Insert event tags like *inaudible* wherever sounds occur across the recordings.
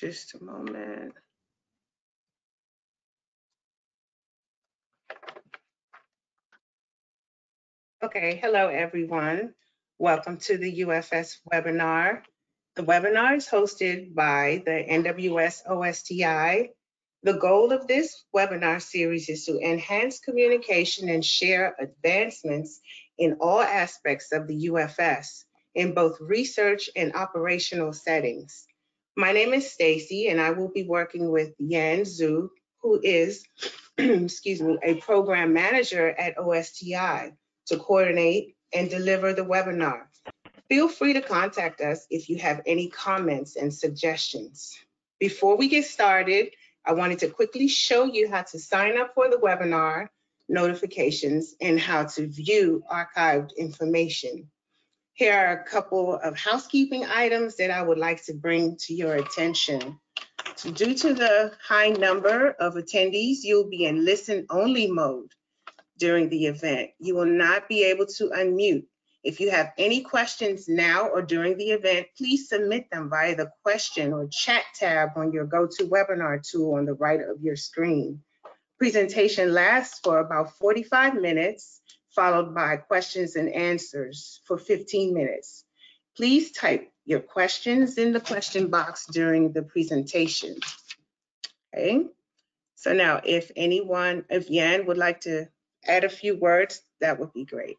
Just a moment. Okay, hello everyone. Welcome to the UFS webinar. The webinar is hosted by the NWS OSTI. The goal of this webinar series is to enhance communication and share advancements in all aspects of the UFS in both research and operational settings. My name is Stacy and I will be working with Yan Zhu, who is, *clears throat* excuse me, a program manager at OSTI to coordinate and deliver the webinar. Feel free to contact us if you have any comments and suggestions. Before we get started, I wanted to quickly show you how to sign up for the webinar notifications and how to view archived information. Here are a couple of housekeeping items that I would like to bring to your attention. So due to the high number of attendees, you'll be in listen only mode during the event. You will not be able to unmute. If you have any questions now or during the event, please submit them via the question or chat tab on your GoToWebinar tool on the right of your screen. Presentation lasts for about 45 minutes, followed by questions and answers for 15 minutes. Please type your questions in the question box during the presentation. Okay, so now if anyone, if Yan would like to add a few words, that would be great.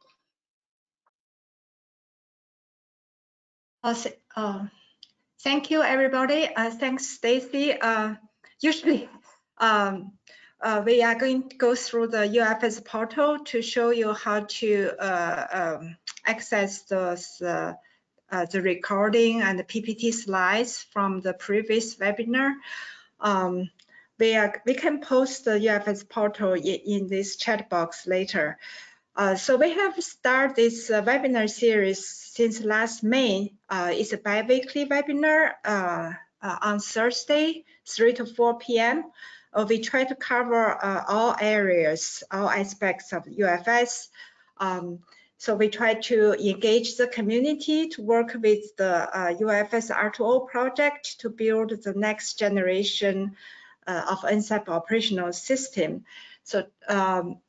Uh, uh, thank you, everybody. Uh, thanks, Stacy. Uh, usually, um, uh, we are going to go through the UFS portal to show you how to uh, um, access those, uh, uh, the recording and the PPT slides from the previous webinar. Um, we, are, we can post the UFS portal in, in this chat box later. Uh, so we have started this uh, webinar series since last May. It's a bi-weekly webinar on Thursday, 3 to 4 p.m. Uh, we try to cover all areas, all aspects of UFS. Um, so we try to engage the community to work with the UFS R2O project to build the next generation uh, of NCEP operational system. So, um,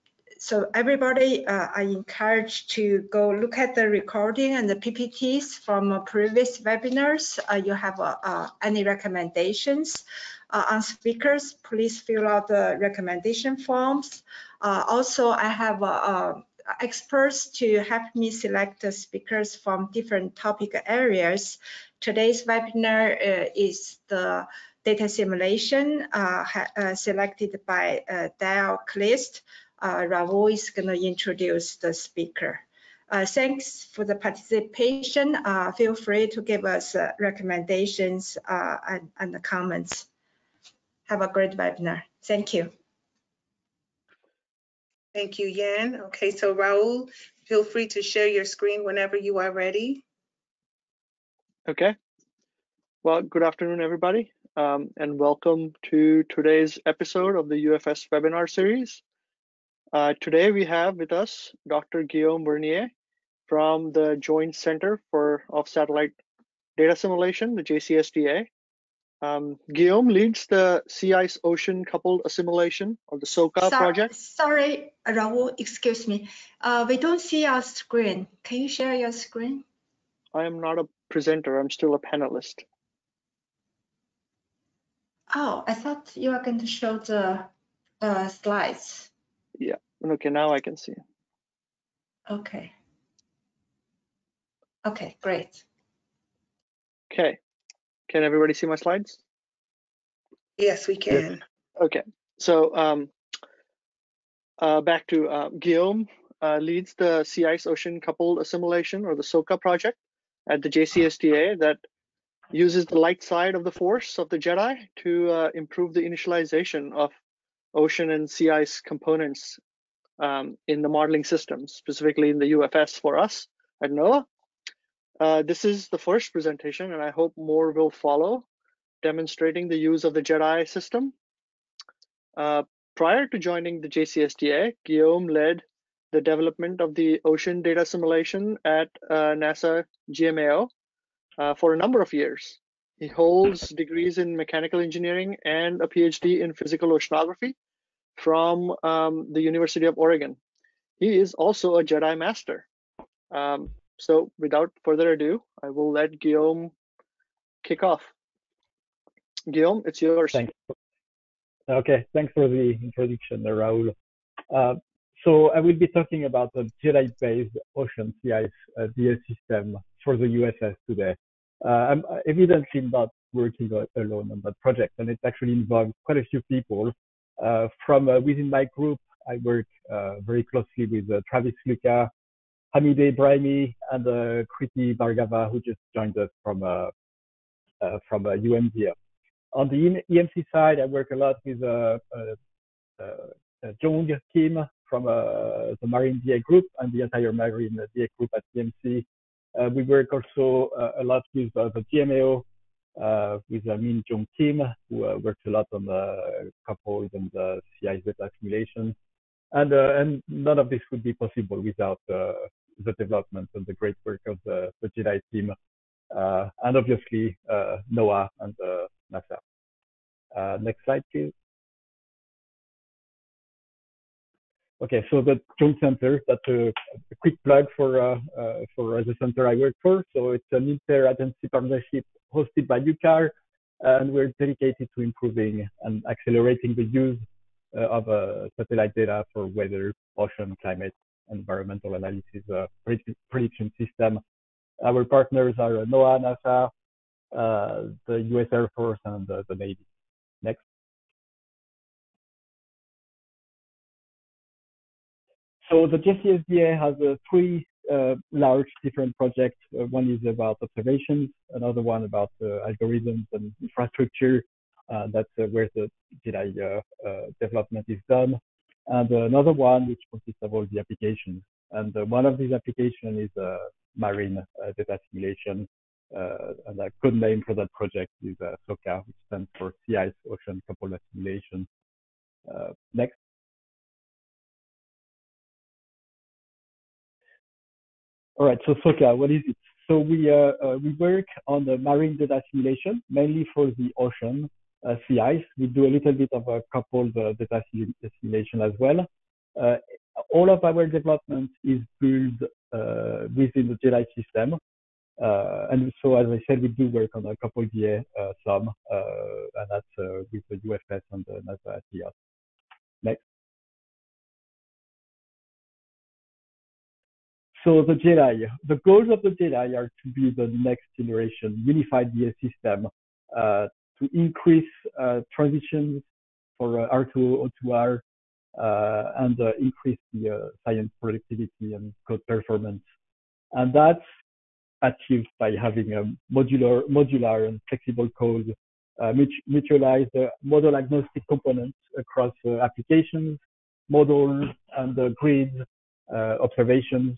so everybody uh, are encouraged to go look at the recording and the PPTs from previous webinars. Uh, you have any recommendations on speakers, please fill out the recommendation forms. also, I have experts to help me select the speakers from different topic areas. Today's webinar uh, is the data assimilation uh, uh, selected by uh, Daryl Kleist. Raul is going to introduce the speaker. Uh, thanks for the participation. Uh, feel free to give us uh, recommendations and, and comments. Have a great webinar. Thank you. Thank you, Yan. Okay, so Raul, feel free to share your screen whenever you are ready. Okay. Well, good afternoon, everybody um, and welcome to today's episode of the UFS webinar series. Uh, today we have with us Dr. Guillaume Vernieres from the Joint Center for of Satellite Data Assimilation, the JCSDA. Um, Guillaume leads the Sea Ice Ocean Coupled Assimilation or the SOCA so, project. Sorry, Raul, excuse me. Uh, we don't see our screen. Can you share your screen? I am not a presenter. I'm still a panelist. Oh, I thought you were going to show the uh, slides. Yeah, okay, now I can see. Okay. Okay, great. Okay, can everybody see my slides? Yes, we can. Okay, so um, uh, back to uh, Guillaume uh, leads the Sea Ice Ocean Coupled Assimilation or the SOCA project at the JCSDA that uses the light side of the force of the Jedi to uh, improve the initialization of ocean and sea ice components um, in the modeling system, specifically in the UFS for us at NOAA. Uh, this is the first presentation, and I hope more will follow, demonstrating the use of the JEDI system. Uh, prior to joining the JCSDA, Guillaume led the development of the ocean data assimilation at uh, NASA GMAO, uh, for a number of years. He holds degrees in mechanical engineering and a PhD in physical oceanography from um, the University of Oregon. He is also a Jedi Master. Um, so without further ado, I will let Guillaume kick off. Guillaume, it's yours. Thanks. Okay, thanks for the introduction, Raul. Uh, so I will be talking about the Jedi-based Ocean Sea Ice uh, DL system for the UFS today. Uh, I'm evidently not working alone on that project, and it actually involves quite a few people. Uh, from uh, within my group, I work uh, very closely with Travis Sluka, Hamideh Ebrahimi, and Kriti Bhargava, who just joined us from from UMDF. On the EMC side, I work a lot with uh, uh, uh, Jong Kim from the Marine DA group and the entire Marine DA group at EMC. Uh, we work also uh, a lot with uh, the GMAO, with Min Jong Kim, who works a lot on the coupled and the CI data simulation. And, and none of this would be possible without the development and the great work of the, the Jedi team uh, and obviously uh, NOAA and uh, NASA. next slide, please. Okay, so the Joint Center, that's a, a quick plug for uh, uh, for the center I work for. So it's an inter-agency partnership hosted by UCAR, and we're dedicated to improving and accelerating the use uh, of satellite data for weather, ocean, climate, environmental analysis prediction system our partners are NOAA, NASA, uh, the U.S. Air Force, and the Navy. So the JCSDA has uh, three uh, large different projects. Uh, one is about observations, another one about uh, algorithms and infrastructure. Uh, that's where the JEDI development is done. And another one which consists of all the applications. And one of these applications is marine uh, data assimilation. Uh, and a code name for that project is uh, SOCA, which stands for Sea Ice Ocean Coupled Assimilation. next. All right, so SOCA, what is it? So we uh, uh, we work on the marine data assimilation, mainly for the ocean uh, sea ice. We do a little bit of a coupled data assimilation as well all of our development is built uh, within the Jedi system. Uh, and so, as I said, we do work on a couple uh, some, and that's with the UFS and the NASA Next. So the Jedi, the goals of the Jedi are to be the next generation unified DA system uh, to increase uh, transitions for uh, R2, O2R, uh, and uh, increase the uh, science productivity and code performance. And that's achieved by having a modular, modular and flexible code, mutualize the model agnostic components across applications, models, and grids, observations,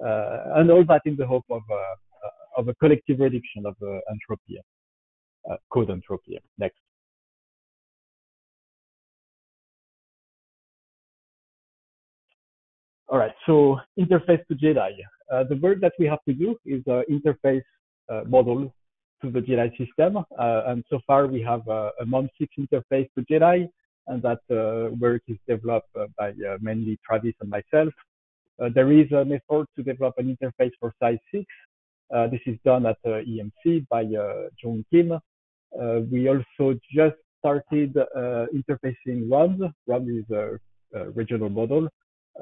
and all that in the hope of, of a collective reduction of entropy, code entropy. Next. All right, so interface to Jedi. Uh, the work that we have to do is uh, interface uh, model to the Jedi system. Uh, and so far we have a MOM6 interface to Jedi, and that uh, work is developed uh, by mainly Travis and myself. Uh, there is an effort to develop an interface for CICE 6. Uh, this is done at uh, EMC by Jong Kim. we also just started interfacing ROMS. ROMS is a, a regional model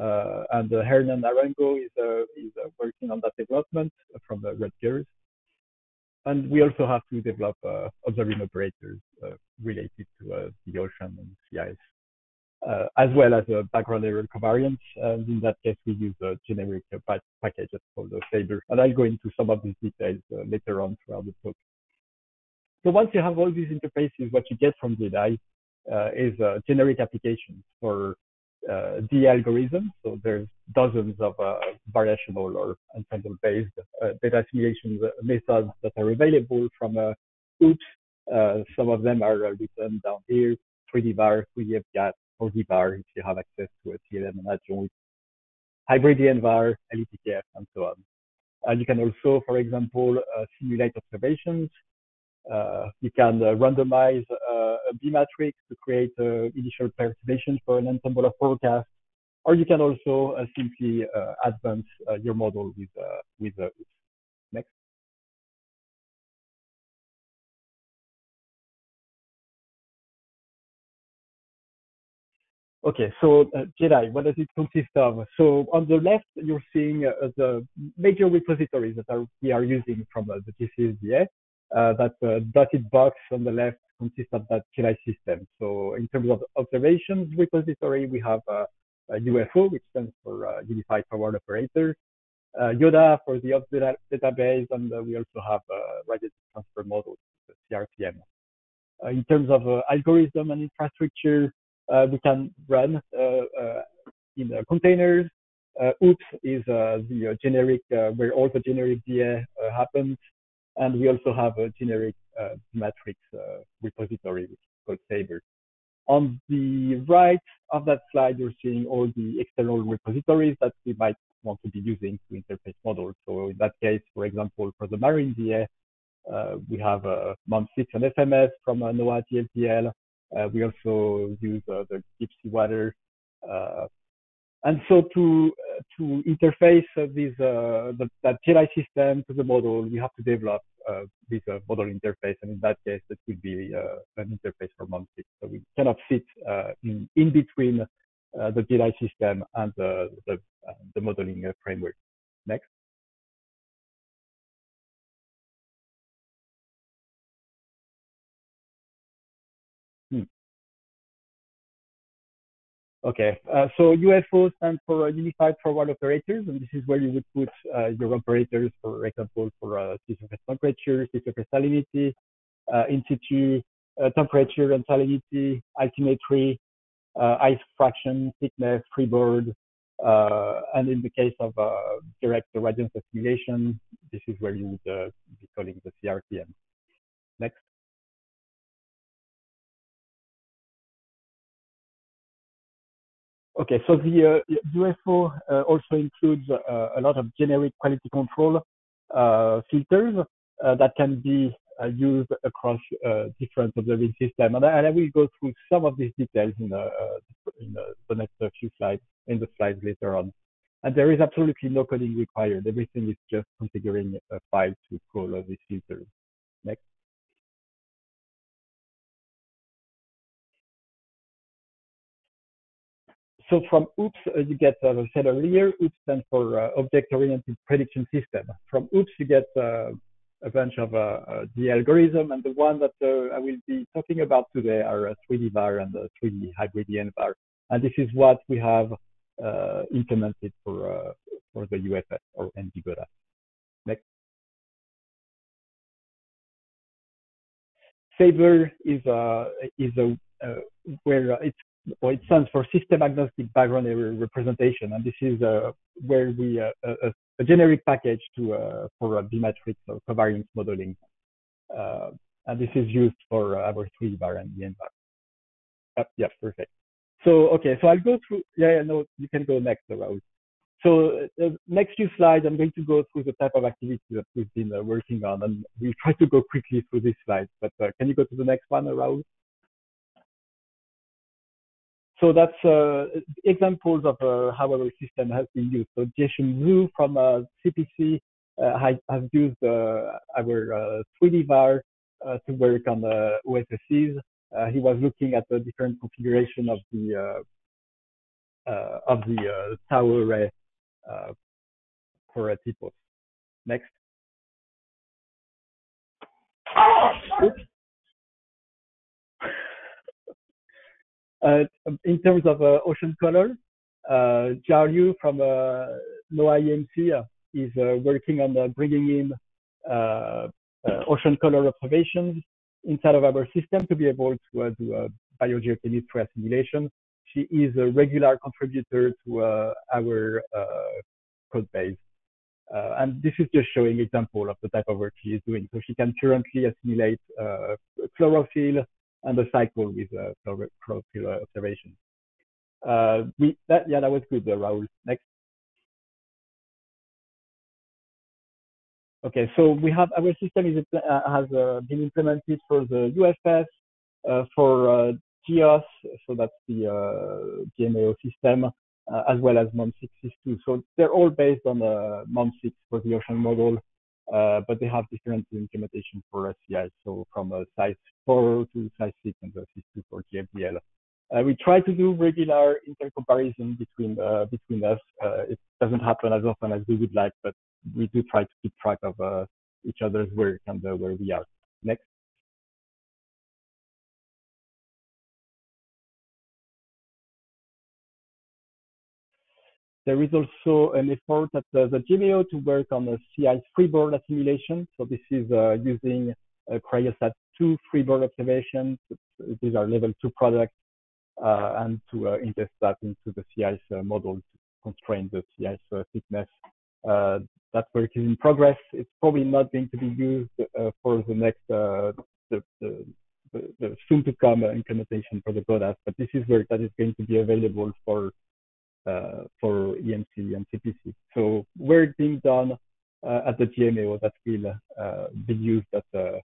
uh, and uh, Hernan Arango is, uh, is working on that development from the Rutgers. And we also have to develop observing operators related to the ocean and sea ice. Uh, as well as a background error covariance. And in that case, we use a generic pack package that's called Saber. And I'll go into some of these details uh, later on throughout the talk. So once you have all these interfaces, what you get from JEDI uh, is generic applications for uh, the algorithms. So there's dozens of uh, variational or ensemble-based uh, data assimilation methods that are available from uh, OOPS. some of them are written down here, 3DVAR, 3DFGAT, 4DVAR if you have access to a CLM manager with hybrid DNVAR, LETKF, and so on. And you can also, for example, uh, simulate observations. Uh, you can uh, randomize uh, a B matrix to create initial perturbations for an ensemble of forecasts, or you can also uh, simply advance your model with with Okay, so uh, JEDI, what does it consist of? So on the left, you're seeing uh, the major repositories that are, we are using from uh, the JCSDA. Uh, that uh, dotted box on the left consists of that JEDI system. So in terms of observations repository, we have uh, UFO, which stands for Unified Forward Operator, IODA for the OPS data database, and we also have radiative transfer models, CRTM. in terms of algorithm and infrastructure, uh, we can run uh, uh, in containers. OOPS is the generic where all the generic DA happens. And we also have a generic matrix repository, called Saber. On the right of that slide, you're seeing all the external repositories that we might want to be using to interface models. So in that case, for example, for the marine DA, uh, we have uh, MOM6 and FMS from uh, NOAA GFDL. Uh, we also use uh, the deep sea water. Uh, and so to uh, to interface uh, this uh, the, that JEDI system to the model, we have to develop this model interface, and in that case, it will be an interface for MOM6. So we cannot sit in in between the JEDI system and the the, the modeling framework. Next. Okay, uh, so UFO stands for Unified Forward Operators, and this is where you would put uh, your operators, for example, for uh, surface temperature, surface salinity, uh, in situ uh, temperature and salinity, altimetry, uh, ice fraction, thickness, freeboard, uh, and in the case of direct radiance assimilation, this is where you would be calling the CRTM. Next. Okay, so the uh, UFO uh, also includes uh, a lot of generic quality control uh, filters uh, that can be uh, used across different observing systems. And, and, I will go through some of these details in, in the next few slides, in the slides later on. And there is absolutely no coding required. Everything is just configuring a file to call these filters. Next. So from OOPS, uh, you get, as I said earlier, OOPS stands for uh, Object-Oriented Prediction System. From OOPS, you get uh, a bunch of uh, uh, the algorithm, and the one that uh, I will be talking about today are 3D VAR and 3D hybrid ENVAR. And this is what we have implemented for for the UFS or NG GODAS. Next. Saber is a is a where it's well, it stands for system agnostic background representation, and this is uh, where we uh, a, a, generic package to uh, for B matrix or covariance modeling, uh, and this is used for uh, our three bar and the. Yep, yeah, perfect. So okay, so I'll go through. Yeah, yeah, no, you can go next, Raoul. So uh, next few slides, I'm going to go through the type of activity that we've been working on, and we'll try to go quickly through these slides. But can you go to the next one, Raoul? So that's uh, examples of uh, how our system has been used. So Jieshun Zhu from uh, CPC uh, has, has, used uh, our 3D uh, VAR to work on the OSSEs. he was looking at the different configuration of the of the TAO array for a TPOS. Next. Oops. Uh, Uh, in terms of uh, ocean color, uh, Liu from uh, NOAA EMC uh, is working on bringing in ocean color observations inside of our system to be able to do biogeochemistry assimilation. She is a regular contributor to our code base. Uh, and this is just showing example of the type of work she is doing. So she can currently assimilate uh, chlorophyll, and the cycle with uh, chlorophyll observation. Uh, we that yeah that was good, uh, Raoul. Next. Okay, so we have our system is uh, has uh, been implemented for the UFS, uh, for GEOS, so that's the GMAO system, as well as MOM6 So they're all based on uh, MOM6 for the ocean model, but they have different implementation for SCI. So from a CICE 4 to CICE 6 and the SIS2 for GFDL. Uh, we try to do regular intercomparison between uh, between us. Uh, it doesn't happen as often as we would like, but we do try to keep track of uh, each other's work and uh, where we are. Next. There is also an effort at the, the GMAO to work on a sea ice freeboard assimilation. So this is uh, using a Cryosat 2 freeboard observations. These are level 2 products uh, and to uh, ingest that into the CI's uh, model to constrain the CI's thickness. that work is in progress. It's probably not going to be used for the next the, the, the, soon to come implementation for the GODAS, but this is work that is going to be available for uh, for EMC and CPC. So where it's being done uh, at the GMAO that will uh, be used at the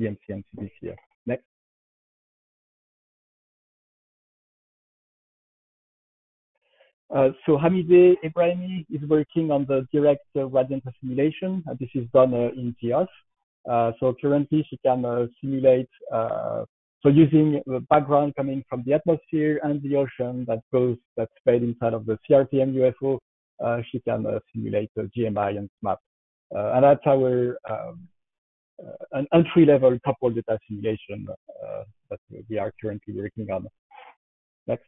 EMC and CPC. Next. Uh, so Hamideh Ebrahimi is working on the direct radiant assimilation. This is done in GEOS. Uh, so currently she can simulate, so using the background coming from the atmosphere and the ocean that goes, that's fed inside of the CRTM UFO, uh, she can simulate the GMI and SMAP. and that's our um, an entry level coupled data assimilation that we are currently working on. Next.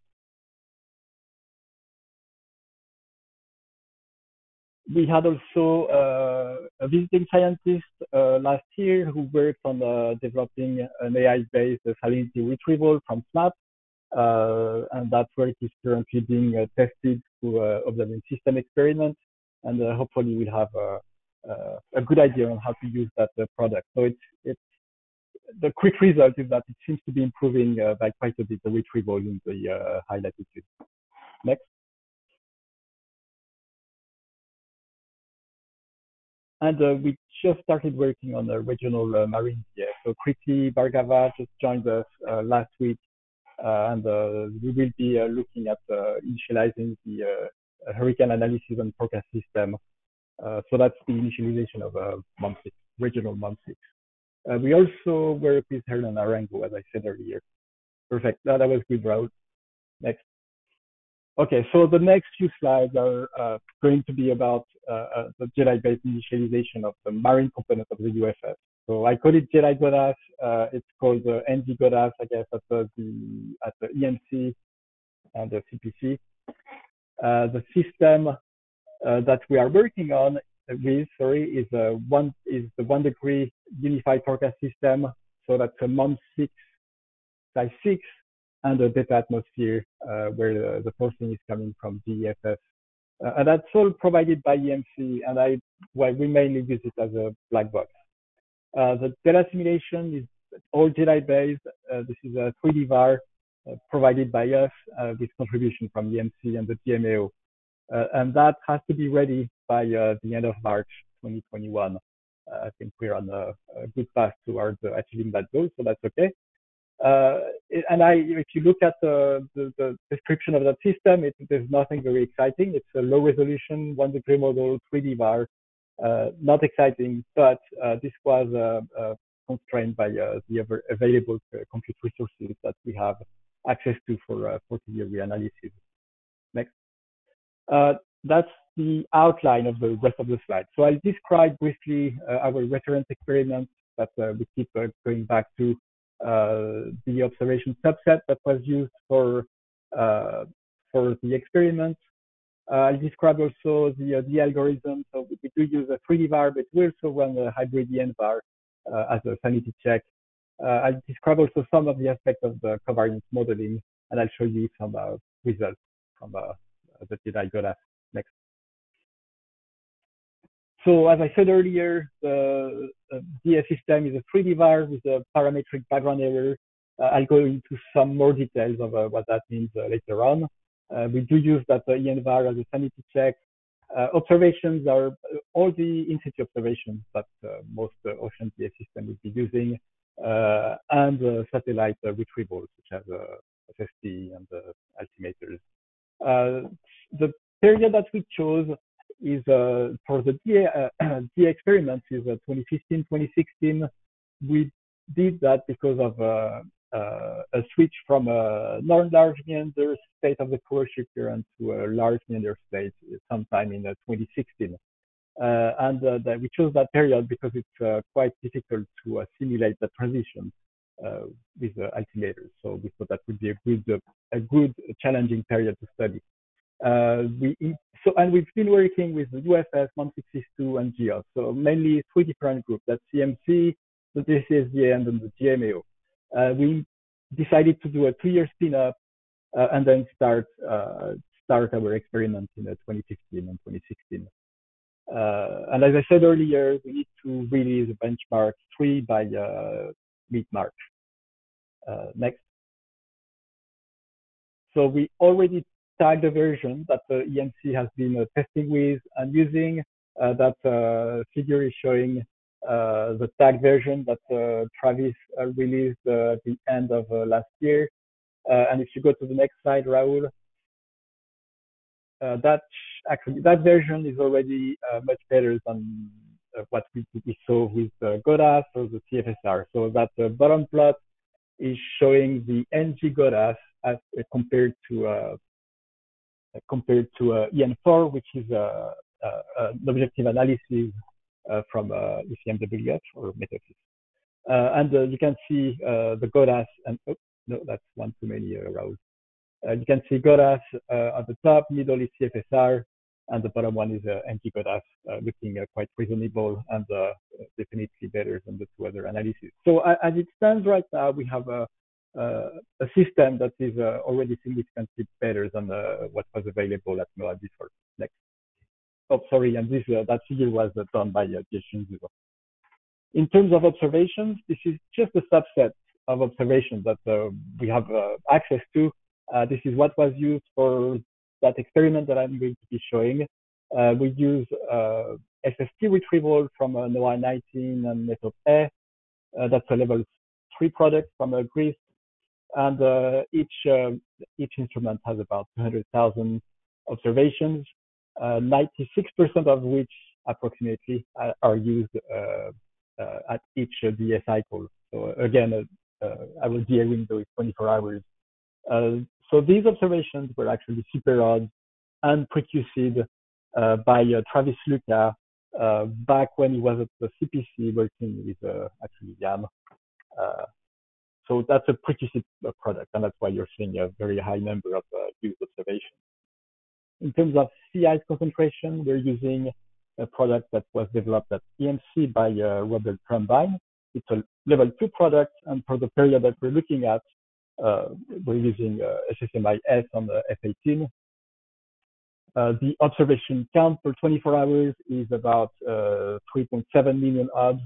we had also uh, a visiting scientist uh, last year who worked on uh, developing an AI-based salinity retrieval from SMAP. Uh, and that work is currently being uh, tested through observing system experiments. And uh, hopefully we'll have a, a, good idea on how to use that product. So it's, it's the quick result is that it seems to be improving by quite a bit the retrieval in the high latitude. Next. And uh, we just started working on a regional uh, marine. So Kriti Bhargava just joined us uh, last week, uh, and uh, we will be uh, looking at initializing the hurricane analysis and forecast system. so that's the initialization of a MOM6, regional MOM6. we also work with Hernan Arango, as I said earlier. Perfect. that was good, Raul. Next. Okay, so the next few slides are uh, going to be about uh, uh the JEDI-based initialization of the marine component of the UFS. So I call it JEDI GODAS. Uh, it's called the NG GODAS, I guess, at the, at the EMC and the CPC. Uh, the system uh, that we are working on with, sorry, is a one is the one degree unified forecast system. So that's a MOM six CICE six and the data atmosphere uh, where the, posting is coming from DEFF. Uh, and that's all provided by EMC, and I well, we mainly use it as a black box. Uh, the data assimilation is all JEDI based. this is a 3D VAR provided by us with contribution from EMC and the GMAO. Uh, and that has to be ready by uh, the end of March 2021. Uh, I think we're on a, a good path towards achieving that goal, so that's okay. Uh, and I, if you look at the, the, the description of that system, it, there's nothing very exciting. It's a low resolution, one degree model, 3D VAR, uh, not exciting, but uh, this was uh, uh, constrained by uh, the available compute resources that we have access to for 40-year reanalysis. Next. that's the outline of the rest of the slide. So I'll describe briefly our reference experiment that we keep going back to uh, the observation subset that was used for uh, for the experiment. Uh, I'll describe also the uh, the algorithm. So we do use a 3D VAR, but we also run a hybrid EN VAR uh, as a sanity check. Uh, I'll describe also some of the aspects of the covariance modeling, and I'll show you some results from the data I got. So as I said earlier, the DF system is a 3D VAR with a parametric background error. Uh, I'll go into some more details of uh, what that means uh, later on. Uh, we do use that uh, EN VAR as a sanity check. Uh, observations are all the in-situ observations that most ocean GIS system would be using, and satellite retrieval such as SST and altimeters. the period that we chose is uh, for the DA, uh, *clears throat* experiments is uh, 2015, 2016. We did that because of a switch from a non-large meander state of the Kuroshio current to a large meander state sometime in 2016. Uh, and uh, that we chose that period because it's uh, quite difficult to simulate the transition with the altimeters. So we thought that would be a good, a good challenging period to study. We so and we've been working with the UFS, MOM662, and GEOS. So mainly three different groups: that's CMC, this is the JCSDA, and then the GMAO. Uh, we decided to do a two-year spin-up uh, and then start uh, start our experiment in 2015 and 2016. Uh, and as I said earlier, we need to release a benchmark three by uh, mid-March. Uh, next. So we already a version that uh, the EMC has been uh, testing with and using. Uh, that figure is showing uh, the tag version that uh, Travis uh, released at the end of last year. and if you go to the next slide, Raul, that actually that version is already much better than what we, we, saw with GODAS or the CFSR. So that the bottom plot is showing the NG GODAS as compared to uh, compared to uh, EN4, which is uh, an objective analysis uh, from uh, ECMWF or MetaSys. Uh, and you can see the GODAS and, oh, no, that's one too many rows. you can see GODAS at the top, middle is CFSR, and the bottom one is uh, uh, looking uh, quite reasonable and definitely better than the two other analyses. So as it stands right now, we have a, a system that is already significantly better than what was available at NOAA before. Next. Oh, sorry, and this uh, that figure was uh, done by uh, Jason In terms of observations, this is just a subset of observations that uh, we have uh, access to. Uh, this is what was used for that experiment that I'm going to be showing. we use SST retrieval from uh, NOAA 19 and Method A. that's a level three product from uh, Greece. And uh, each, um, each instrument has about 200,000 observations. 96% uh, of which approximately uh, are used uh, uh, at each uh, DA cycle. So again, I will DA window is 24 hours. so these observations were actually super odd and precursed by Travis Sluka back when he was at the CPC working with actually YAM. So that's a pretty simple product, and that's why you're seeing a very high number of uh, used observations. In terms of ice concentration, we're using a product that was developed at EMC by uh, Robert Grumbine. It's a level two product, and for the period that we're looking at, uh, we're using uh, SSMI-S on the F18. Uh, the observation count for 24 hours is about uh, 3.7 million OBS,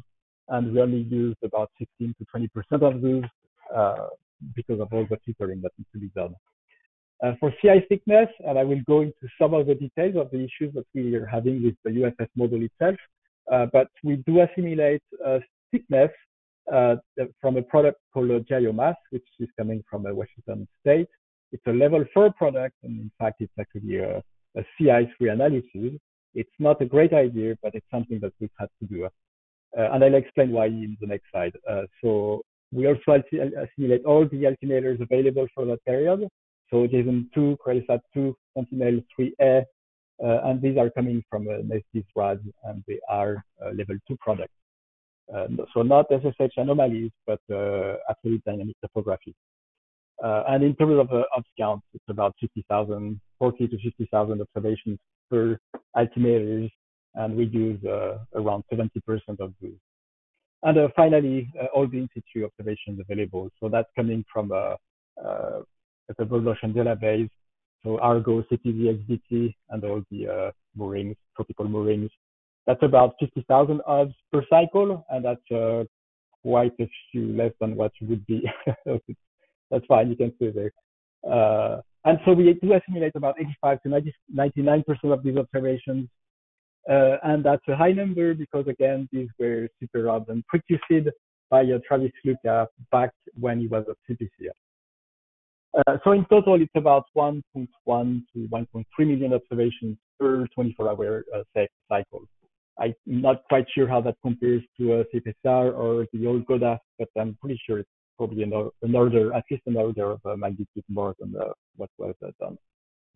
and we only used about 16 to 20% of those uh, because of all the filtering that needs to be done. Uh, for sea ice thickness, and I will go into some of the details of the issues that we are having with the UFS model itself, uh, but we do assimilate uh, thickness uh, from a product called GIOMAS, which is coming from uh, Washington State. It's a level four product, and in fact, it's actually a, a CI3 analysis. It's not a great idea, but it's something that we've had to do. Uh, and I'll explain why in the next slide. so we also assimilate all the altimeters available for that period. So Jason 2, Cryosat 2, Sentinel 3A, uh, and these are coming from uh, NESDIS RAD, and they are uh, level 2 products. Uh, so not SSH anomalies, but uh, absolute dynamic topography. Uh, and in terms of ops count, it's about 50,000, 40 to 50,000 observations per altimeters, and we use around 70% of those. And finally, all the in-situ observations available. So that's coming from at the World Ocean database. So Argo, CTD, XBT, and all the uh, moorings, tropical moorings. That's about 50,000 OBS per cycle, and that's uh, quite a few less than what would be. *laughs* that's fine, you can see there. Uh, and so we do assimilate about 85 to 90, 99% of these observations. Uh, and that's a high number because again, these were super and produced by uh, Travis Sluka back when he was at CPCL. Uh, so in total, it's about 1.1 to 1.3 million observations per 24-hour uh, cycle. I'm not quite sure how that compares to a CFSR or the old GODAS, but I'm pretty sure it's probably an, order, at least an order of uh, magnitude more than uh, what was uh, done.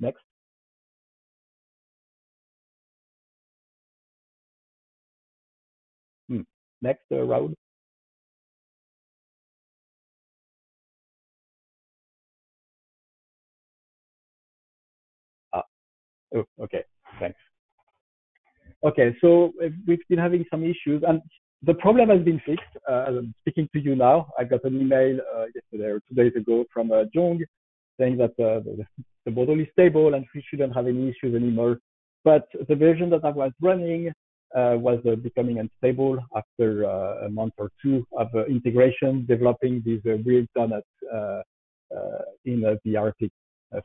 Next. Next, uh, Raoul. Ah. Oh, okay. Thanks. Okay, so we've been having some issues, and the problem has been fixed. Uh, I'm speaking to you now. I got an email uh, yesterday or two days ago from uh, Jong saying that uh, the, the, model is stable and we shouldn't have any issues anymore. But the version that I was running Uh, was uh, becoming unstable after uh, a month or two of uh, integration, developing these uh, weird donuts in the RP.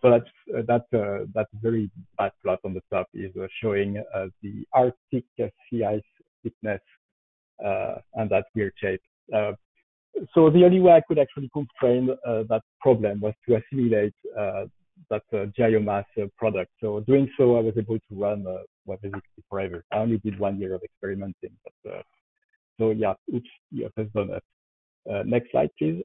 so that's that's a very bad plot on the top is showing the Arctic sea ice thickness uh, and that weird shape. Uh, so the only way I could actually constrain uh, that problem was to assimilate that GIOMAS product. So doing so, I was able to run well, basically forever. I only did one year of experimenting, but so yeah, oops, yeah, has done that. next slide, please.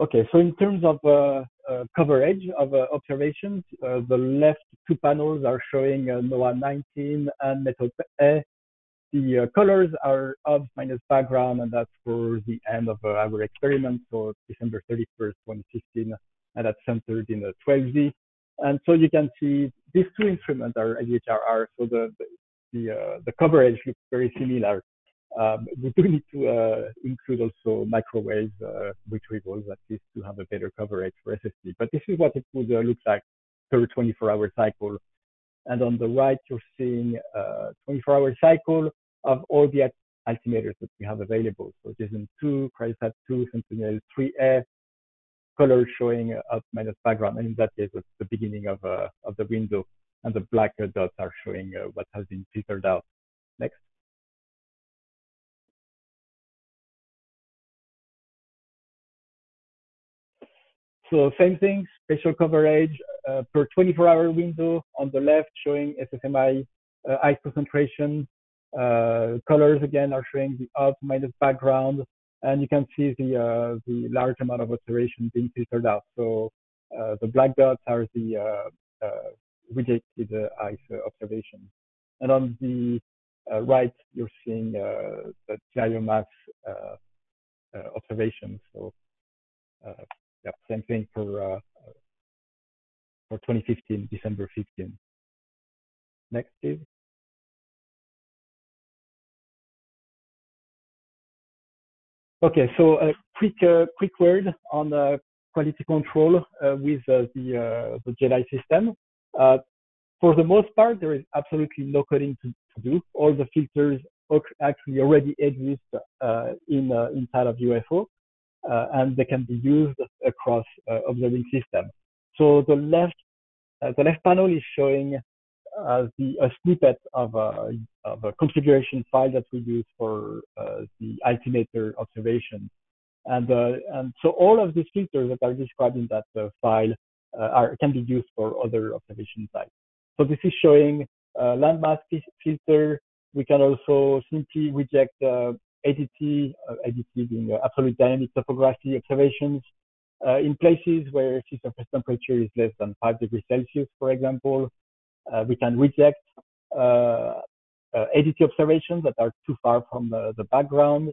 Okay, so in terms of uh, uh, coverage of uh, observations, uh, the left two panels are showing NOAA 19 and method A. The colors are OBS minus background, and that's for the end of our experiment, so December 31st, 2015, and that's centered in the 12Z. And so you can see these two instruments are AVHRR, so the the, uh, the coverage looks very similar. Um, *laughs* we do need to uh, include also microwave uh, retrievals at least to have a better coverage for SST. But this is what it would uh, look like per 24-hour cycle. And on the right, you're seeing a 24-hour cycle of all the altimeters that we have available. So Jason 2, Cryosat 2, Sentinel 3A, color showing up minus background. And in that case, it's the beginning of, uh, of the window. And the black dots are showing uh, what has been filtered out. Next. So same thing, spatial coverage uh, per 24-hour window on the left showing SSMI uh, ice concentration. Uh, colors again are showing the up minus background, and you can see the uh, the large amount of observation being filtered out. So uh, the black dots are the uh, rejected ice observation, and on the right you're seeing the GIOMAS observation. So yeah, same thing for for 2015, December 15. Next, please. Okay, so a quick uh, quick word on uh, quality control uh, with uh, the uh, the JEDI system. for the most part, there is absolutely no coding to, to do. All the filters actually already exist in inside of UFO. Uh, and they can be used across uh, observing systems. So the left, uh, the left panel is showing the a snippet of a, of a configuration file that we use for the altimeter observation. And, and so all of these filters that are described in that file are, can be used for other observation sites. So this is showing uh, landmass filter. We can also simply reject uh, ADT, uh, ADT being uh, absolute dynamic topography observations uh, in places where surface temperature is less than 5 degrees Celsius, for example. we can reject ADT observations that are too far from the, the background.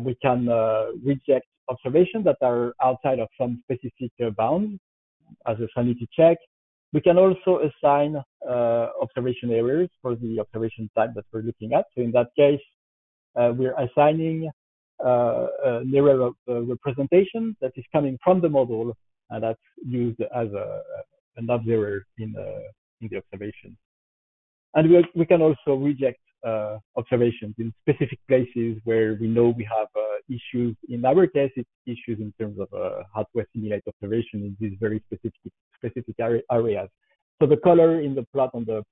we can reject observations that are outside of some specific bounds as a sanity check. We can also assign uh, observation areas for the observation type that we're looking at. So in that case, uh, we're assigning uh, area uh, representation that is coming from the model and that's used as a, an observer in the, in the observation. And we, we can also reject uh, observations in specific places where we know we have uh, issues. In our case, it's issues in terms of uh, how to assimilate observation in these very specific specific areas. So the color in the plot on the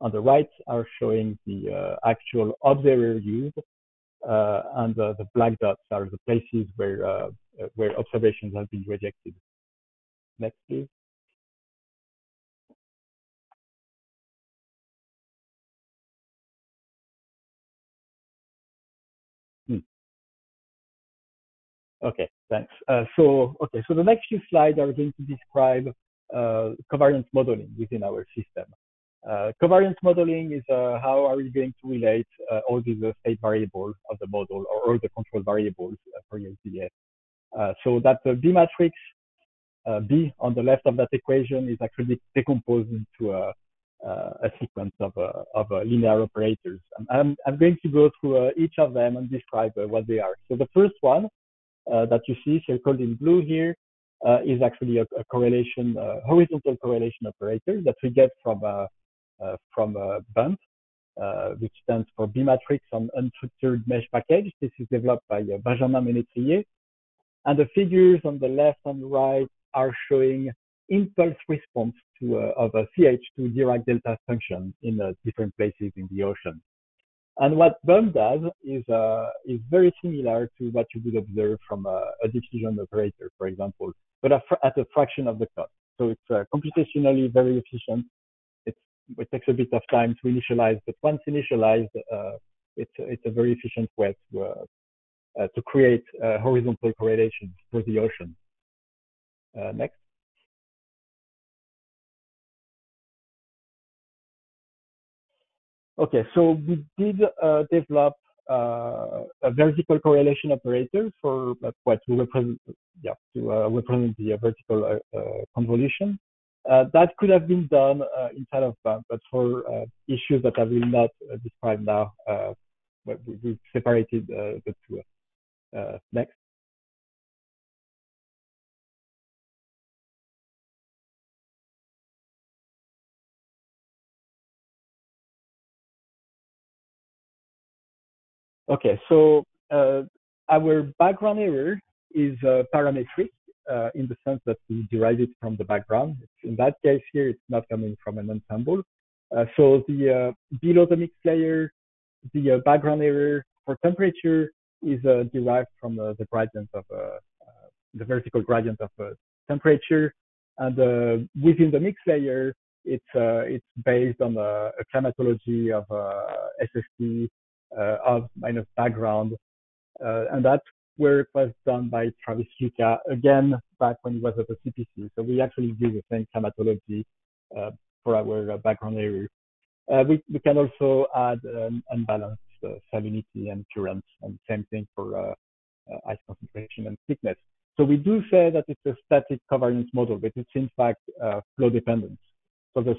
on the right are showing the uh, actual observer used, uh, and the black dots are the places where uh, where observations have been rejected. Next, please. Hmm. Okay, thanks. Uh, so, okay, so the next few slides are going to describe uh, covariance modeling within our system. Uh, covariance modeling is uh, how are you going to relate uh, all these uh, state variables of the model or all the control variables uh, for your. Uh, so that B matrix B on the left of that equation is actually decomposed into a, a sequence of, of linear operators. I'm, I'm going to go through each of them and describe what they are. So the first one that you see circled in blue here is actually a, a correlation, horizontal correlation operator that we get from from BUMP, uh, which stands for B-matrix on unstructured mesh package. This is developed by uh, Benjamin Ménétrier. And the figures on the left and right are showing impulse response of a CH2 Dirac delta function in different places in the ocean. And what BUMP does is, uh, is very similar to what you would observe from a, diffusion operator, for example, but at a fraction of the cost. So it's uh, computationally very efficient it takes a bit of time to initialize, but once initialized, uh, it's it's a very efficient way to uh, uh, to create horizontal correlations for the ocean. next. Okay, so we did uh, develop uh, a vertical correlation operator for uh, what to represent, yeah, to represent the vertical convolution. Uh, that could have been done uh, inside of BUMP, but for uh, issues that I will not describe now, we've separated the two. next. Okay, so our background error is parametric uh, in the sense that we derive it from the background. In that case here, it's not coming from an ensemble. Uh, so the uh, below the mix layer, the uh, background error for temperature is uh, derived from uh, the gradient of the vertical gradient of temperature. And within the mix layer, it's it's based on a, climatology of SST of minus background, and that work was done by Travis Sluka again back when he was at the CPC. So we actually use the same climatology uh, for our uh, background area. Uh, we, we can also add um, unbalanced uh, salinity and current, and same thing for uh, uh, ice concentration and thickness. So we do say that it's a static covariance model, but it's in fact flow dependent. So the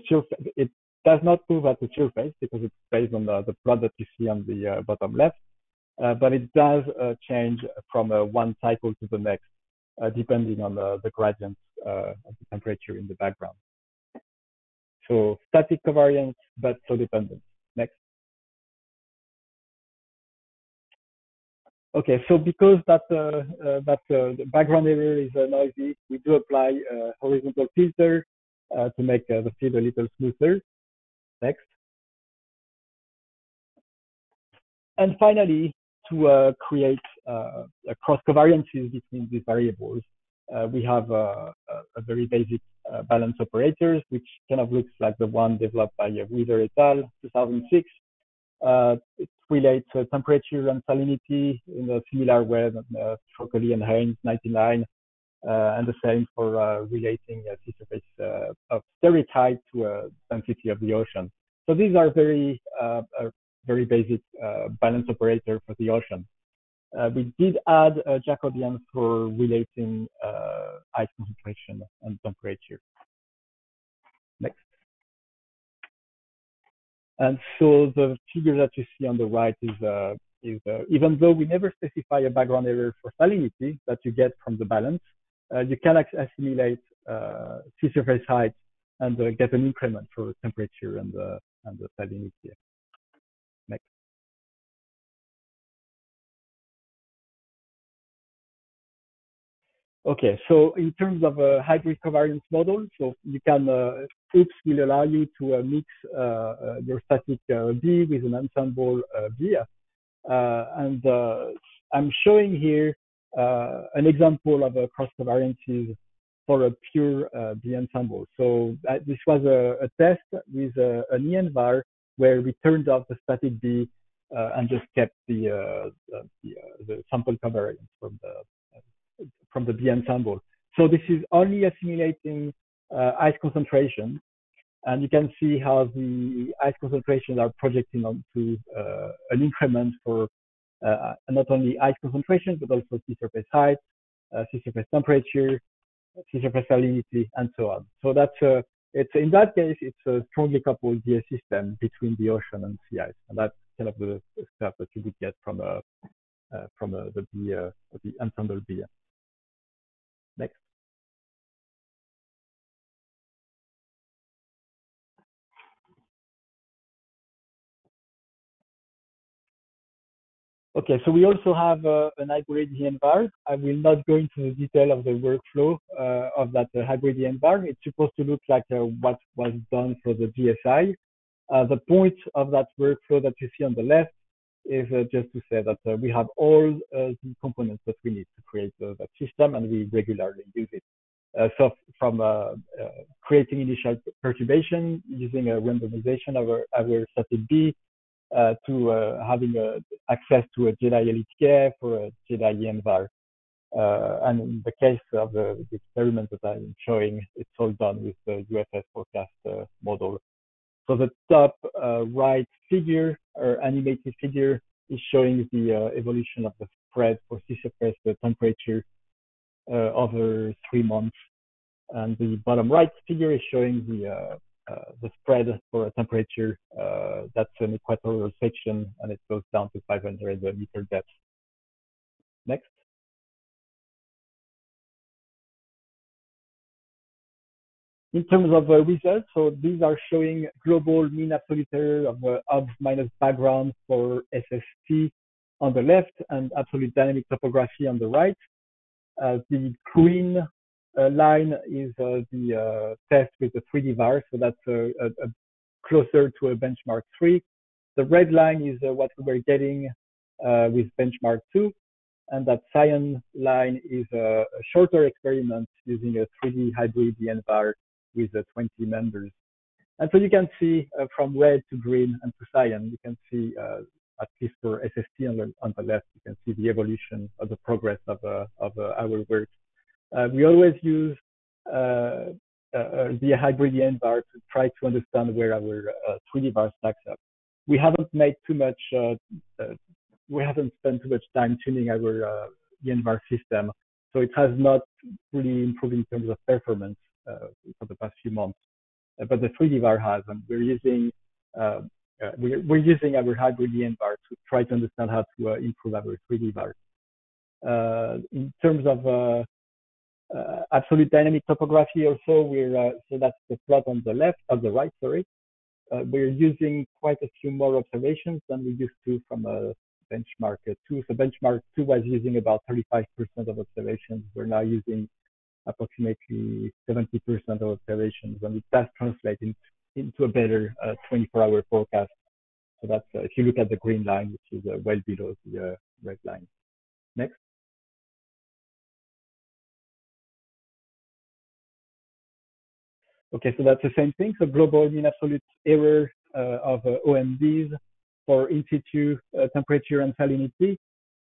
it does not prove at the surface because it's based on the, the plot that you see on the bottom left. Uh, but it does uh, change from uh, one cycle to the next, uh, depending on the, the gradient uh, of the temperature in the background. So static covariance, but flow dependent. Next. Okay, so because that uh, that the background error is noisy, we do apply a horizontal filter to make the field a little smoother. Next. And finally, to uh, create uh, cross covariances between these variables, uh, we have a, a very basic balance operators, which kind of looks like the one developed by Weaver et al. 2006. it relates temperature and salinity in a similar way than uh, and Haines 99. Uh, and the same for uh, relating a sea surface of height to density of the ocean. So these are very very basic uh, balance operator for the ocean. Uh, we did add a Jacobian for relating uh, ice concentration and temperature. Next. And so the figure that you see on the right is, uh, is uh, even though we never specify a background error for salinity that you get from the balance, uh, you can assimilate sea surface height and get an increment for temperature and, and the salinity. Okay, so in terms of a hybrid covariance model, so you can, uh, OOPS will allow you to uh, mix uh, uh your static uh, B with an ensemble uh, B. and I'm showing here an example of a cross covariances for a pure B ensemble. So this was a, a test with an ENVAR where we turned off the static B and just kept the, the, the sample covariance from the from the B ensemble. So this is only assimilating uh, ice concentration. And you can see how the ice concentrations are projecting onto uh, an increment for uh, not only ice concentration, but also sea surface height, uh, sea surface temperature, sea surface salinity, and so on. So that's a, it's in that case, it's a strongly coupled system between the ocean and sea ice. And that's kind of the stuff that you would get from a, uh, from a, the, uh, the ensemble B. Okay, so we also have uh, an hybrid ENVAR. I will not go into the detail of the workflow uh, of that uh, hybrid ENVAR. It's supposed to look like uh, what was done for the GSI. Uh, the point of that workflow that you see on the left is uh, just to say that we have all the components that we need to create that system and we regularly use it. So from creating initial perturbation using a randomization of our, our static B to having access to a JEDI LETK for a JEDI ENVAR. Uh, and in the case of the, experiment that I'm showing, it's all done with the UFS forecast uh, model. So the top uh, right figure or animated figure is showing the evolution of the spread for surface temperature uh, over three months. And the bottom right figure is showing the uh, uh, the spread for a temperature. that's an equatorial section, and it goes down to 500 meter depth. Next. In terms of uh, results, so these are showing global mean absolute error of uh, OBS minus background for SST on the left and absolute dynamic topography on the right. Uh, the green uh, line is uh, the test with the 3D VAR, so that's a, closer to a benchmark 3. The red line is what we were getting with benchmark 2, and that cyan line is a, shorter experiment using a 3D hybrid ENVAR with uh, 20 members. And so you can see uh, from red to green and to cyan, you can see uh, at least for SST on the, left, you can see the evolution of the progress of, uh, uh, our work. Uh, we always use uh, uh, uh, the hybrid ENVAR to try to understand where our uh, 3D VAR stacks up. We haven't made too much, uh, uh, we haven't spent too much time tuning our ENVAR system, so it has not really improved in terms of performance for the past few months. but the 3D VAR has, and we're using we're, we're using our hybrid ENVAR to try to understand how to improve our 3D VAR. In terms of absolute dynamic topography also, we're, uh, so that's the plot on the left, on the right, sorry. we're using quite a few more observations than we used to from a benchmark two. So benchmark two was using about 35% of observations. We're now using approximately 70% of observations, and it does translate into into a better 24-hour uh, forecast. So that's uh, if you look at the green line, which is uh, well below the red line. Next. Okay, so that's the same thing. So global mean absolute error uh, of uh, OMBs for in situ uh, temperature and salinity.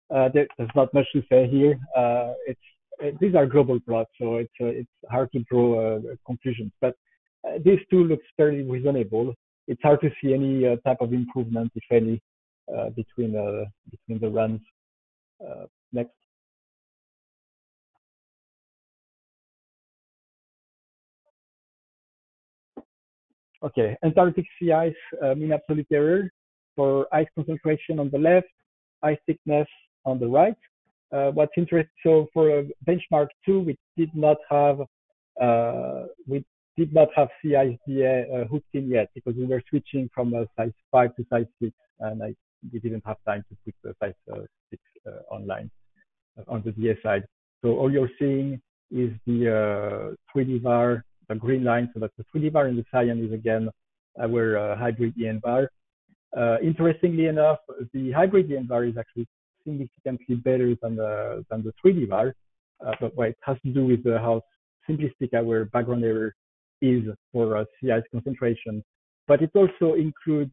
There, there's not much to say here. it's it, these are global plots, so it's it's hard to draw conclusions. But uh, this tool looks fairly reasonable. It's hard to see any uh, type of improvement, if any, uh, between between the runs. next. Okay, Antarctic sea ice uh, mean absolute error for ice concentration on the left, ice thickness on the right. Uh, what's interesting, so for benchmark two, we did not have, uh, we did not have CISDA uh, hooked in yet because we were switching from a CICE 5 to CICE 6 and I, we didn't have time to put the CICE uh, 6 uh, online uh, on the DS side. So all you're seeing is the 3D var, the green line. So that's the 3D var, and the cyan is again our hybrid ENVAR. Uh, interestingly enough, the hybrid ENVAR is actually significantly better than the than the 3D var, but well, it has to do with how simplistic our background error is for uh, ice concentration. But it also includes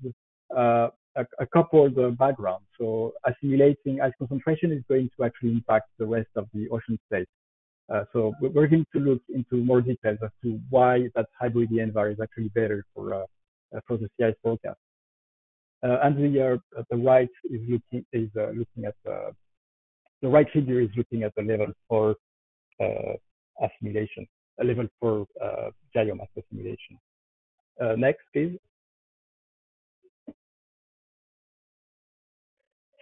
uh, a, a coupled background. So assimilating ice concentration is going to actually impact the rest of the ocean state. Uh, so we're going to look into more details as to why that hybrid ENVAR is actually better for uh, uh, for the ice forecast. Uh, and the uh, the right is looking is uh, looking at the the right figure is looking at the level for assimilation, a level for GIOMAS assimilation. next, please.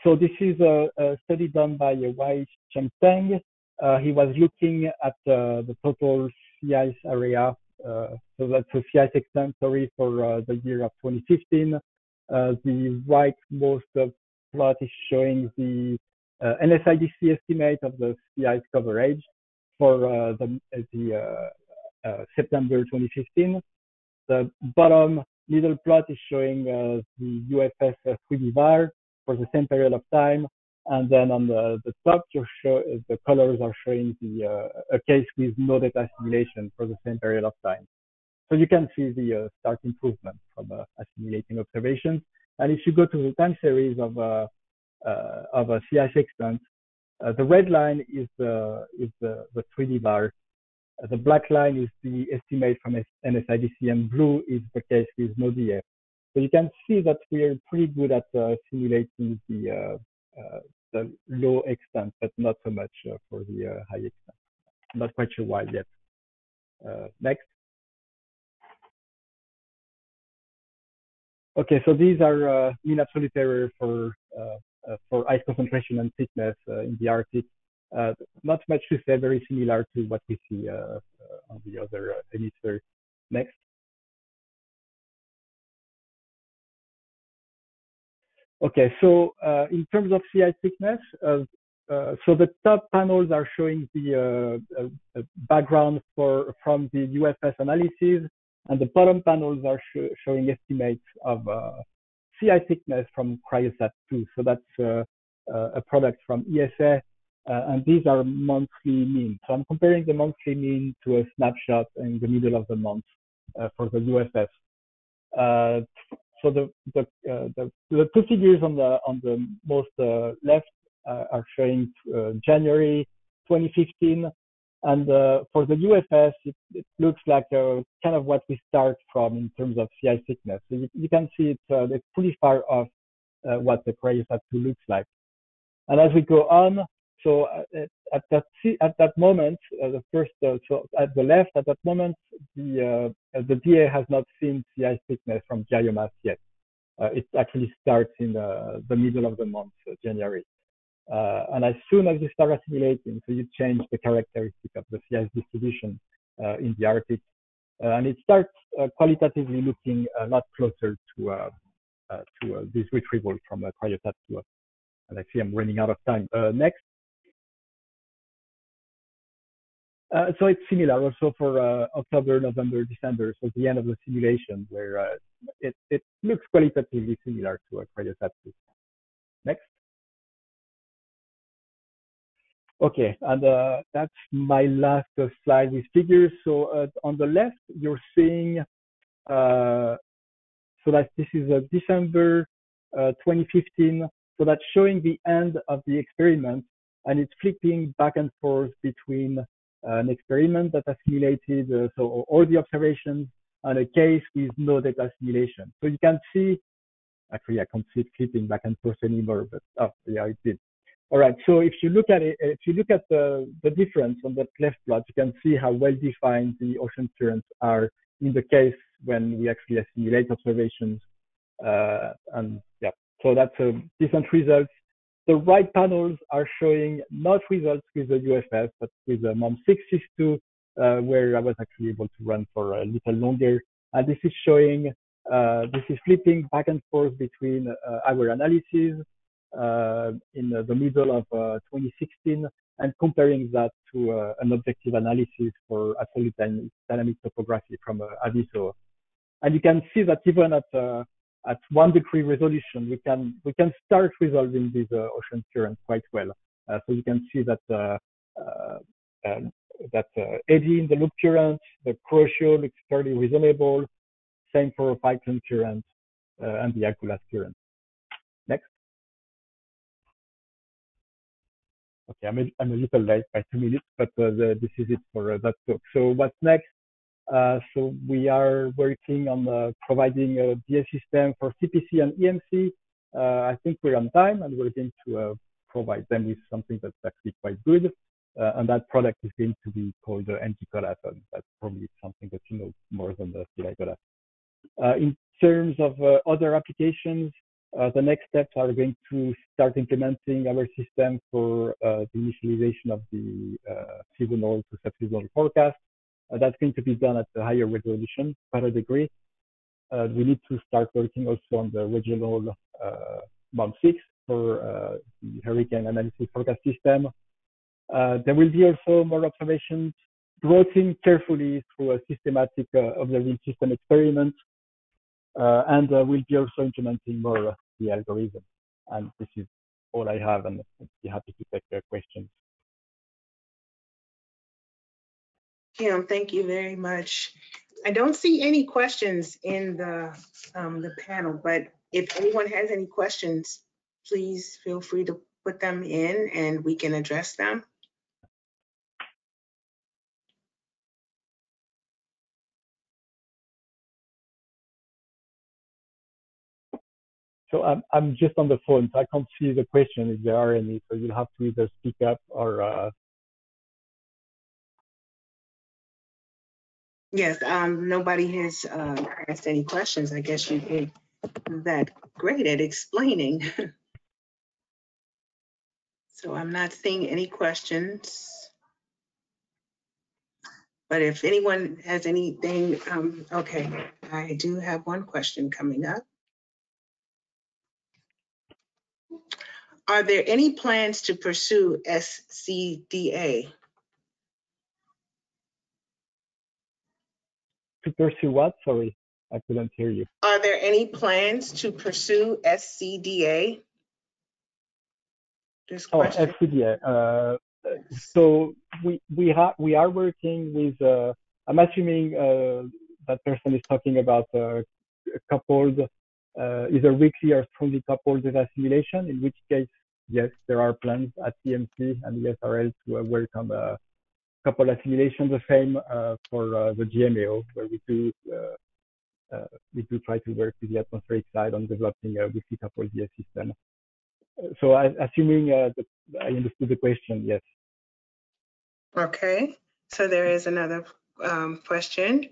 So this is a, study done by Wai Cheng Teng. Uh, he was looking at uh, the total sea ice area. Uh, so that's a sea ice extent, sorry, for the year of 2015. Uh, the rightmost plot is showing the NSIDC estimate of the sea ice coverage for the, the September 2015. The bottom middle plot is showing the UFS 3D VAR for the same period of time. And then on the, the top, show, the colors are showing the uh, a case with no data assimilation for the same period of time. So you can see the uh, start improvement from uh, assimilating observations. And if you go to the time series of uh, uh, of a sea ice extent, uh, the red line is the is the, the 3D var. the black line is the estimate from NSIDC, and blue is the case with no DF. So you can see that we are pretty good at simulating the, uh, the low extent, but not so much uh, for the uh, high extent. Not quite sure why yet. Uh, next. Okay, so these are uh, mean absolute error for uh, uh, for ice concentration and thickness in the Arctic. not much to say, very similar to what we see on the other hemisphere. Next. Okay, so uh, in terms of sea ice thickness, uh, uh, so the top panels are showing the uh, uh, background for from the UFS analysis, and the bottom panels are sh showing estimates of sea ice uh, thickness from Cryosat 2. So that's a product from ESA, and these are monthly mean. So I'm comparing the monthly mean to a snapshot in the middle of the month for the UFS. So the the, uh, the, the two figures on the on the most uh, left uh, are showing uh, January 2015, and uh, for the UFS, it, it looks like kind of what we start from in terms of sea ice thickness. So you, you can see it's, it's pretty far off what the Cryosat 2 looks like. And as we go on, so at, at that at that moment, uh, the first uh, so at the left at that moment, the Uh, the DA has not seen sea ice thickness from GIOMAS yet. Uh, it actually starts in the, the middle of the month, January. and as soon as you start assimilating, so you change the characteristic of the sea ice distribution in the Arctic, and it starts qualitatively looking a lot closer to uh, to uh, this retrieval from a Cryosat 2 and I see I'm running out of time. Uh, next. Uh, so it's similar also for uh, October, November, December, so the end of the simulation, where uh, it, it looks qualitatively similar to a cryosat. Next. Okay, and uh, that's my last uh, slide with figures. So uh, on the left, you're seeing, so that this is a December 2015. So that's showing the end of the experiment, and it's flipping back and forth between an experiment that assimilated uh, so all the observations and a case with no data assimilation. So you can see, actually I can't see it flipping back and forth anymore, but oh yeah, it did. All right, so if you look at it, if you look at the, the difference on that left plot, you can see how well defined the ocean currents are in the case when we actually assimilate observations. Uh, and yeah, so that's a decent result the right panels are showing not results with the UFS, but with the MOM 662, uh, where I was actually able to run for a little longer. And this is showing, uh, this is flipping back and forth between uh, our analysis uh, in the middle of uh, 2016 and comparing that to an objective analysis for absolute dynamic topography from uh, AVISO. And you can see that even at at one degree resolution, we can we can start resolving these uh, ocean currents quite well. Uh, so you can see that uh, um, that eddy in the loop current, the Kuroshio looks fairly reasonable. Same for Falkland current and the Agulhas current. Next. Okay, I'm a, I'm a little late by two minutes, but uh, the, this is it for uh, that talk. So what's next? Uh, so we are working on uh, providing a DS system for CPC and EMC. Uh, I think we're on time and we're going to uh, provide them with something that's actually quite good. Uh, and that product is going to be called uh, NG-GODAS, that's probably something that you know more than the CLI COLAS. in terms of other applications, uh, the next steps are going to start implementing our system for uh, the initialization of the uh, seasonal to subseasonal forecast. Uh, that's going to be done at a higher resolution, a degree. Uh, we need to start working also on the regional uh, MOM6 for the hurricane analysis forecast system. there will be also more observations brought in carefully through a systematic observing system experiment and we'll be also implementing more of the algorithm. And this is all I have, and I'd be happy to take your questions. Kim, thank you very much. I don't see any questions in the um, the panel, but if anyone has any questions, please feel free to put them in and we can address them. So I'm, I'm just on the phone, so I can't see the question if there are any. So you'll have to either speak up or. Uh... Yes, um, nobody has uh, asked any questions. I guess you did that great at explaining. *laughs* so I'm not seeing any questions. But if anyone has anything, um, okay, I do have one question coming up. Are there any plans to pursue SCDA? To pursue what? Sorry, I couldn't hear you. Are there any plans to pursue SCDA? This Oh, question. SCDA. Uh, so we we have we are working with. Uh, I'm assuming uh, that person is talking about uh, coupled, uh, either weakly or strongly coupled data assimilation. In which case, yes, there are plans at EMC and the ESRL to uh, work on a couple assimilation. The same uh, for uh, the GMAO, where we do we do try to work with the atmospheric side on developing a weakly coupled DS system. So assuming that I understood the question, yes. Okay, so there is another um, question.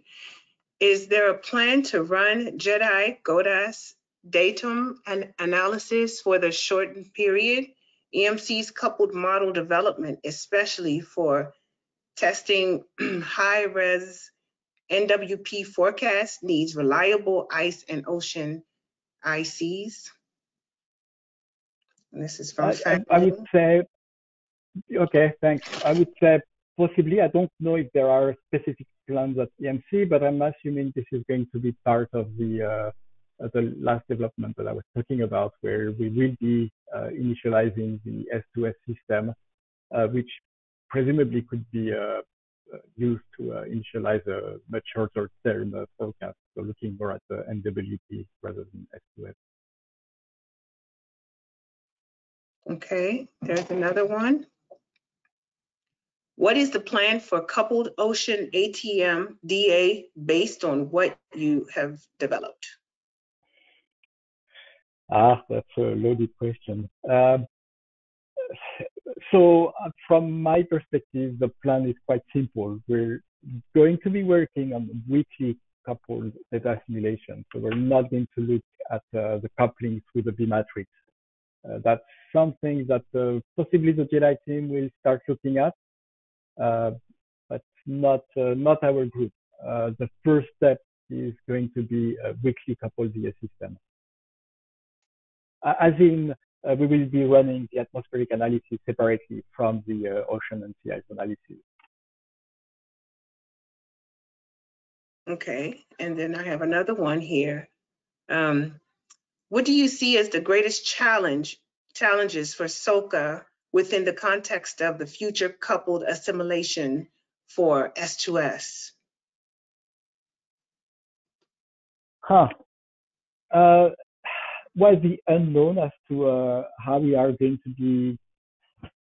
Is there a plan to run JEDI, GODAS, datum and analysis for the shortened period, EMC's coupled model development, especially for testing *clears throat* high-res NWP forecast needs reliable ice and ocean ICs. And this is from I, I, I would say, okay, thanks. I would say possibly, I don't know if there are specific plans at EMC, but I'm assuming this is going to be part of the uh, the last development that I was talking about, where we will be uh, initializing the S2S system, uh, which presumably could be uh, uh, used to uh, initialize a much shorter term forecast. So looking more at the NWP rather than S2S. Okay, there's another one. What is the plan for coupled ocean ATM DA based on what you have developed? Ah, that's a loaded question. Um, so uh, from my perspective, the plan is quite simple. We're going to be working on weakly coupled data assimilation. So we're not going to look at uh, the coupling through the B matrix. Uh, that's something that uh, possibly the JEDI team will start looking at, uh, but not not our group. the first step is going to be a weakly coupled DS system as in we will be running the atmospheric analysis separately from the uh, ocean and sea ice analysis. Okay, and then I have another one here. Um, what do you see as the greatest challenge, challenges for SOCA within the context of the future coupled assimilation for S2S? Huh. Uh, well, the unknown as to uh, how we are going to be.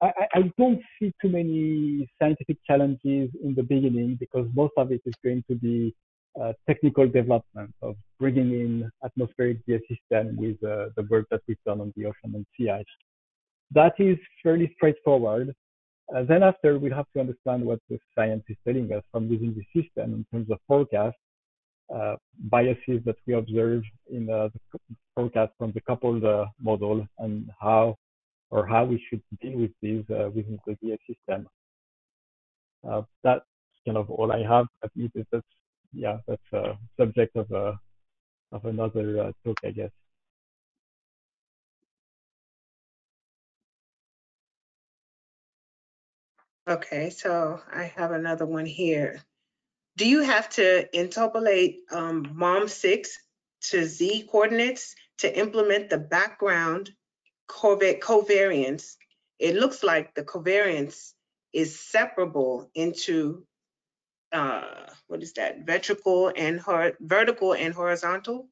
I, I- don't see too many scientific challenges in the beginning because most of it is going to be uh, technical development of bringing in atmospheric geosystem with uh, the work that we've done on the ocean and sea ice. That is fairly straightforward. Uh, then after, we have to understand what the science is telling us from using the system in terms of forecast biases that we observe in uh, the forecast from the coupled uh, model and how or how we should deal with these uh, within the DA system. That's kind of all I have. At least that's yeah, that's a subject of another talk, I guess. Okay, so I have another one here. Do you have to interpolate um, MOM6 to Z coordinates to implement the background covariance? It looks like the covariance is separable into, uh, what is that, vertical and vertical and horizontal?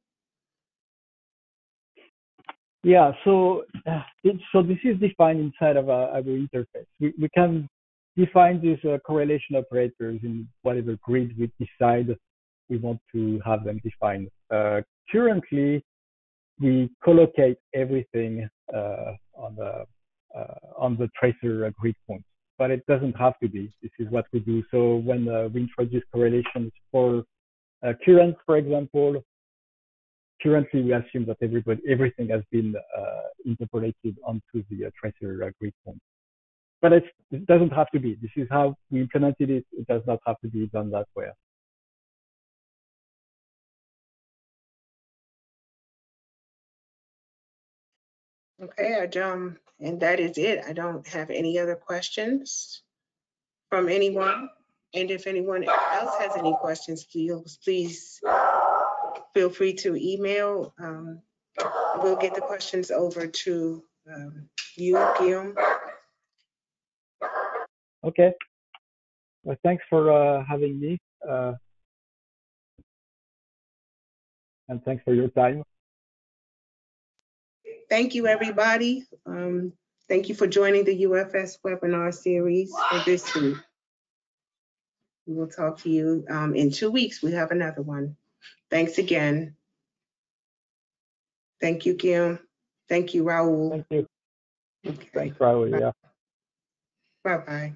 Yeah, so uh, it, so this is defined inside of our interface. We, we can define these uh, correlation operators in whatever grid we decide we want to have them defined. Uh, currently, we collocate everything uh, on the uh, on the tracer uh, grid point, but it doesn't have to be. This is what we do. So when uh, we introduce correlations for currents, for example, currently we assume that everybody everything has been interpolated onto the tracer grid point. But it doesn't have to be. This is how we implemented it. It does not have to be done that way. Okay, I don't, and that is it. I don't have any other questions from anyone. And if anyone else has any questions, please, please feel free to email. Um, We'll get the questions over to um, you, Guillaume. Okay. Well, thanks for uh, having me. Uh, and thanks for your time. Thank you, everybody. Um, Thank you for joining the UFS webinar series for this week. We will talk to you um, in two weeks. We have another one. Thanks again. Thank you, Kim. Thank you, Raul. Thank you. Okay, Thanks, Raul. Yeah. bye-bye.